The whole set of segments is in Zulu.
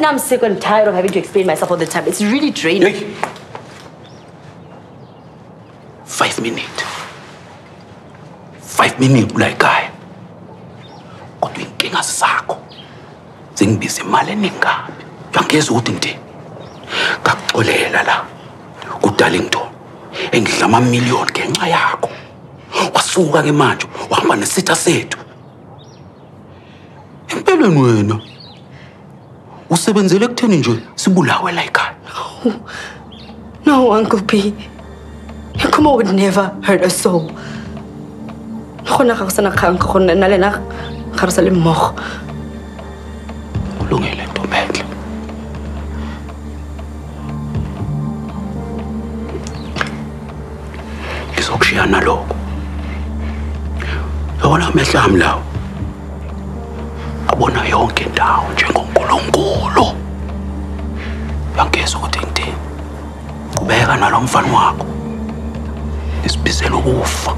Imagine I'm sick and tired of having to explain myself all the time. It's really draining. Hey. Five minutes. Five minutes kula ekhaya. Kodwa inkinga zakho. Zingibiza imali eningabi. Uyangeza ukuthi ngithini? Ngakuxolela la. KuDarlington. Engidla amamiliyoni ngenxa yakho. Wasuka ke manje wahamba nesitha sethu. Empeleni wena usebenzele kutheni nje sibulawe la ekhaya no. no uncle b nkgomo would never hurt a soul le gona ga go sena kgang ka gonne nna lena ga re sa le mmogo olungele ntobentle ngizokushiya naloko yabona amehla ami lawo Abona yonke indawo njengonkulunkulu. Uyangeza ukuthi ngithini? Kubeka nalo mfana wakho. Isibizela ukufa.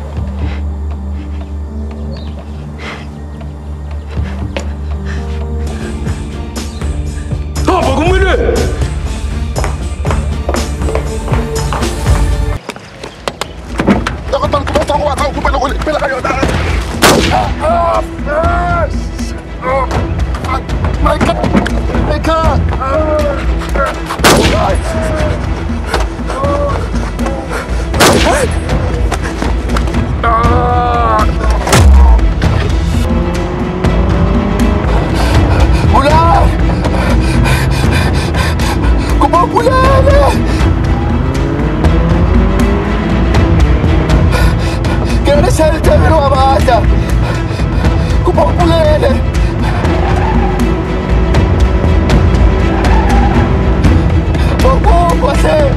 saltami la basta! Cu populele! Popom, você!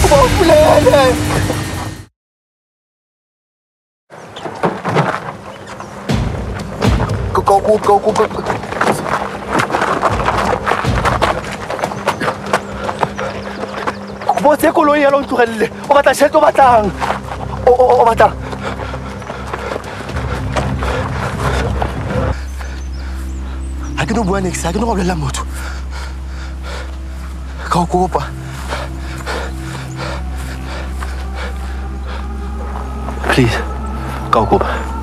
Cu populele! Cu cu cu cu cu Você colou em ela o. O batachete o batang. O o o. Aku nak buat ni, aku nak boleh lambat tu. Kau kau apa? Please, kau kau apa?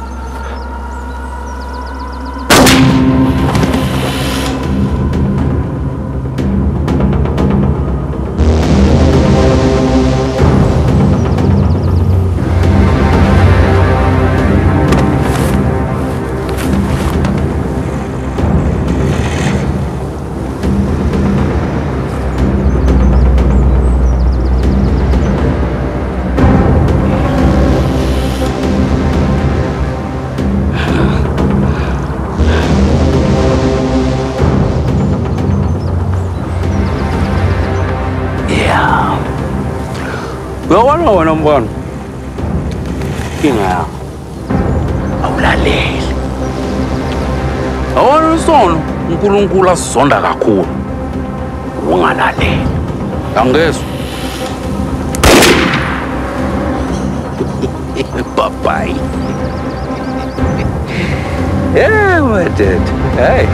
Uyabona wena mbona? Inkinga yakho. Awulaleli. Awona isono uNkulunkulu asizonda kakhulu. Ungalaleli. Angezwa. Bye bye. Yeah, my dad. Hey.